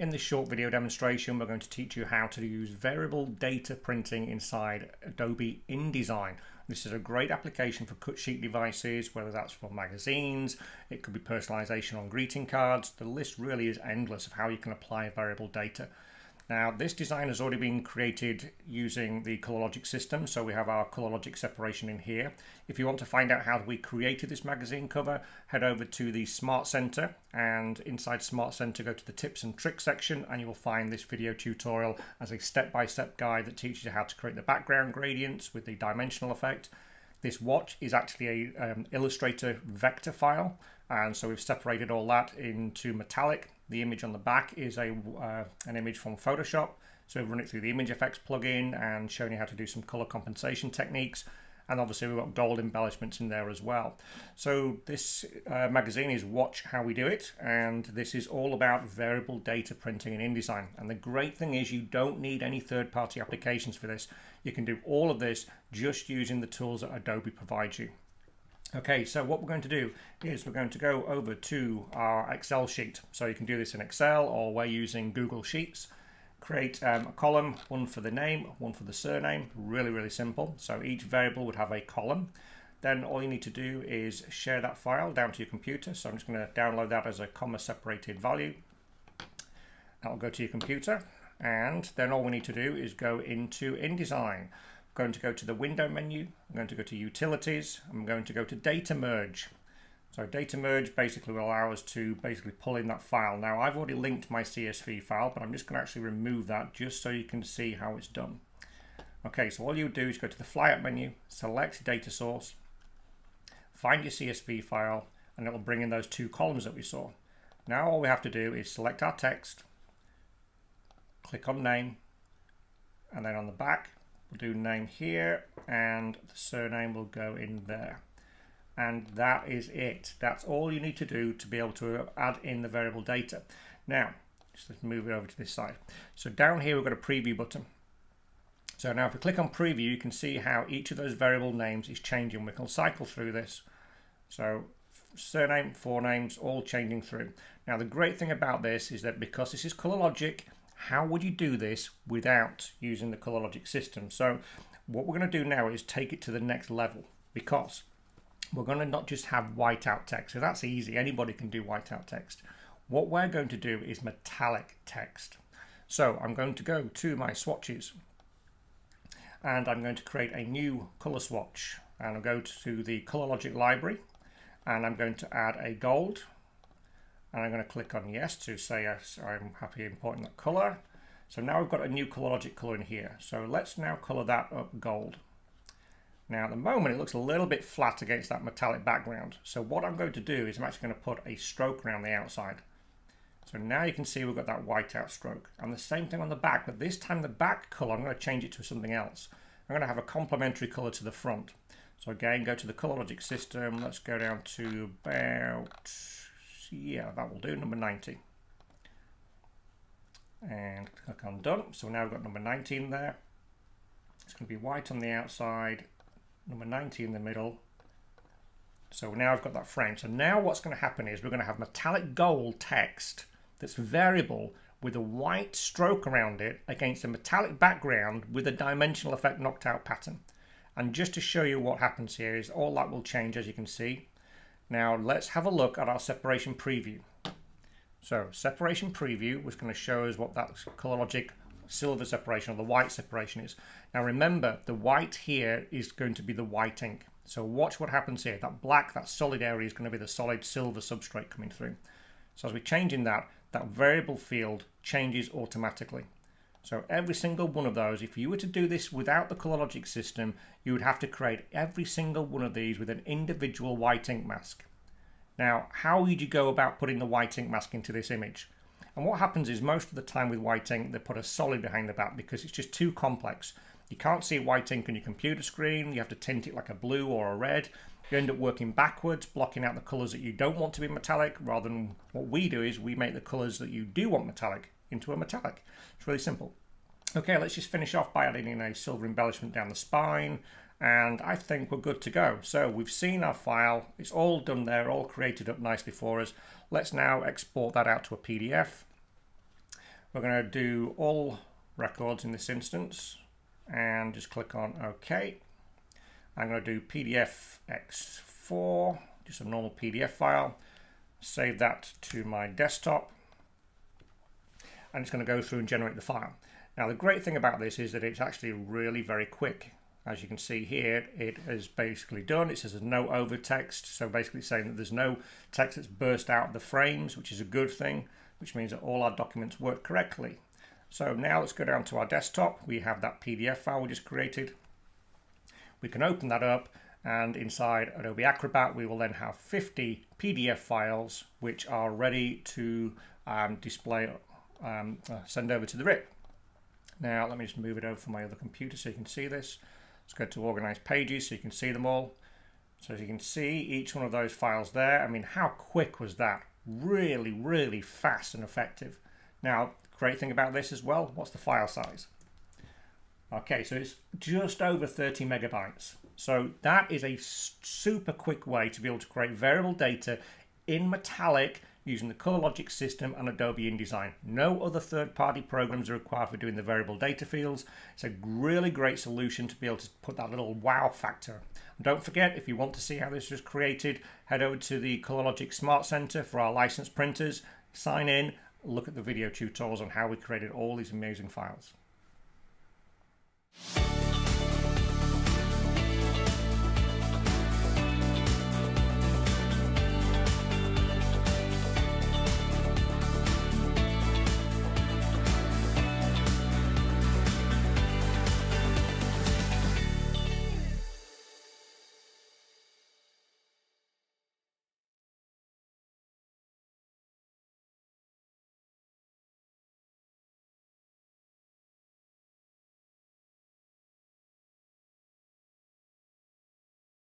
In this short video demonstration, we're going to teach you how to use variable data printing inside Adobe InDesign. This is a great application for cut sheet devices, whether that's for magazines, it could be personalization on greeting cards. The list really is endless of how you can apply variable data. Now this design has already been created using the ColorLogic system, so we have our ColorLogic separation in here. If you want to find out how we created this magazine cover, head over to the Smart Center and inside Smart Center go to the tips and tricks section and you will find this video tutorial as a step-by-step -step guide that teaches you how to create the background gradients with the dimensional effect. This watch is actually a um, Illustrator vector file and so we've separated all that into metallic the image on the back is a uh, an image from Photoshop. So we've run it through the Image Effects plugin and shown you how to do some color compensation techniques. And obviously we've got gold embellishments in there as well. So this uh, magazine is Watch How We Do It. And this is all about variable data printing in InDesign. And the great thing is you don't need any third-party applications for this. You can do all of this just using the tools that Adobe provides you. Okay, so what we're going to do is we're going to go over to our Excel sheet. So you can do this in Excel or we're using Google Sheets. Create um, a column, one for the name, one for the surname. Really, really simple. So each variable would have a column. Then all you need to do is share that file down to your computer. So I'm just going to download that as a comma separated value. That will go to your computer. And then all we need to do is go into InDesign going to go to the window menu, I'm going to go to utilities, I'm going to go to data merge. So data merge basically will allow us to basically pull in that file. Now I've already linked my CSV file, but I'm just going to actually remove that just so you can see how it's done. Okay, so all you do is go to the flyout menu, select data source, find your CSV file, and it will bring in those two columns that we saw. Now all we have to do is select our text, click on name, and then on the back, We'll do name here and the surname will go in there. And that is it. That's all you need to do to be able to add in the variable data. Now, just let's move it over to this side. So down here we've got a preview button. So now if we click on preview, you can see how each of those variable names is changing. We can cycle through this. So surname, forenames, all changing through. Now the great thing about this is that because this is ColorLogic, how would you do this without using the ColorLogic system? So what we're going to do now is take it to the next level because we're going to not just have whiteout text. So that's easy. Anybody can do whiteout text. What we're going to do is metallic text. So I'm going to go to my swatches and I'm going to create a new color swatch and I'll go to the ColorLogic library and I'm going to add a gold and I'm going to click on yes to say yes, I'm happy importing that color. So now we've got a new ColorLogic color in here. So let's now color that up gold. Now at the moment it looks a little bit flat against that metallic background. So what I'm going to do is I'm actually going to put a stroke around the outside. So now you can see we've got that whiteout stroke. And the same thing on the back, but this time the back color, I'm going to change it to something else. I'm going to have a complementary color to the front. So again, go to the ColorLogic system. Let's go down to about yeah, that will do, number 90. And click on done. So now we've got number 19 there. It's going to be white on the outside, number 90 in the middle. So now I've got that frame. So now what's going to happen is we're going to have metallic gold text that's variable with a white stroke around it against a metallic background with a dimensional effect knocked out pattern. And just to show you what happens here is all that will change as you can see. Now let's have a look at our separation preview. So separation preview was going to show us what that ColorLogic silver separation or the white separation is. Now remember the white here is going to be the white ink. So watch what happens here. That black, that solid area is going to be the solid silver substrate coming through. So as we're changing that, that variable field changes automatically. So every single one of those, if you were to do this without the ColorLogic system, you would have to create every single one of these with an individual white ink mask. Now, how would you go about putting the white ink mask into this image? And what happens is most of the time with white ink, they put a solid behind the back because it's just too complex. You can't see white ink on your computer screen. You have to tint it like a blue or a red. You end up working backwards, blocking out the colors that you don't want to be metallic, rather than what we do is we make the colors that you do want metallic into a metallic. It's really simple. Okay, let's just finish off by adding in a silver embellishment down the spine and I think we're good to go. So we've seen our file, it's all done there, all created up nicely for us. Let's now export that out to a PDF. We're going to do all records in this instance and just click on OK. I'm going to do PDF X4, just a normal PDF file, save that to my desktop, and it's going to go through and generate the file. Now the great thing about this is that it's actually really very quick. As you can see here, it is basically done. It says there's no over text, so basically saying that there's no text that's burst out of the frames, which is a good thing, which means that all our documents work correctly. So now let's go down to our desktop. We have that PDF file we just created. We can open that up and inside Adobe Acrobat we will then have 50 PDF files which are ready to um, display, um, uh, send over to the RIP. Now let me just move it over from my other computer so you can see this. Let's go to organize pages so you can see them all. So as you can see each one of those files there, I mean how quick was that? Really, really fast and effective. Now great thing about this as well, what's the file size? Okay, so it's just over 30 megabytes. So that is a super quick way to be able to create variable data in metallic using the ColorLogic system and Adobe InDesign. No other third-party programs are required for doing the variable data fields. It's a really great solution to be able to put that little wow factor. And don't forget, if you want to see how this was created, head over to the ColorLogic's Smart Center for our licensed printers, sign in, look at the video tutorials on how we created all these amazing files.